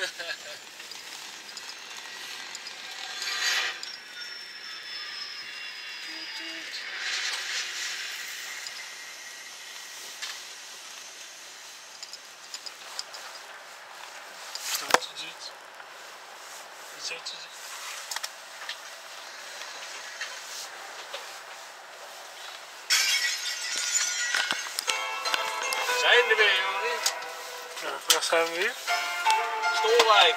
Wat ziet. Wat je ziet. Zijn er weer, jongen. Waar zijn we weer? Stole like.